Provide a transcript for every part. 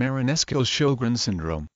Marinesco-Sjogren syndrome.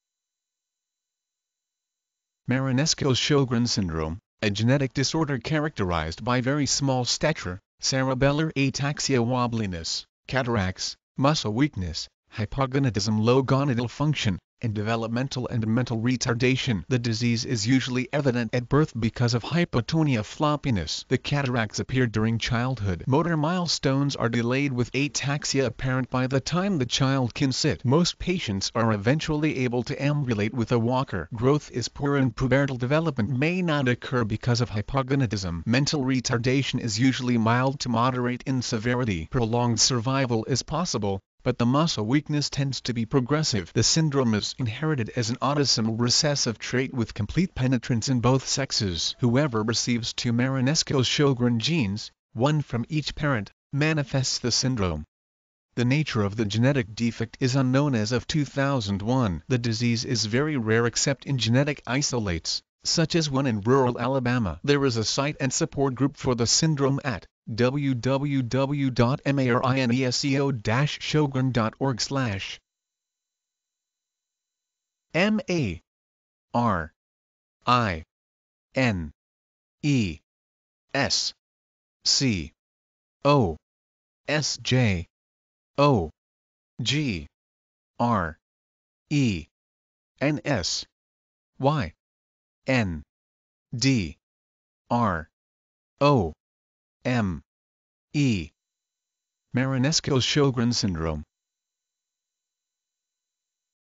Marinesco-Sjogren syndrome, a genetic disorder characterized by very small stature, cerebellar ataxia wobbliness, cataracts, muscle weakness, hypogonadism low gonadal function, and developmental and mental retardation. The disease is usually evident at birth because of hypotonia floppiness. The cataracts appear during childhood. Motor milestones are delayed with ataxia apparent by the time the child can sit. Most patients are eventually able to ambulate with a walker. Growth is poor and pubertal development may not occur because of hypogonadism. Mental retardation is usually mild to moderate in severity. Prolonged survival is possible, but the muscle weakness tends to be progressive. The syndrome is inherited as an autosomal recessive trait with complete penetrance in both sexes. Whoever receives two Marinesco-Sjogren genes, one from each parent, manifests the syndrome. The nature of the genetic defect is unknown as of 2001. The disease is very rare except in genetic isolates, such as one in rural Alabama. There is a site and support group for the syndrome at www.marinesco-sjogren.org slash M A R I N E S C O S J O G R E N S Y N D R O M. E. Marinesco-Sjogren syndrome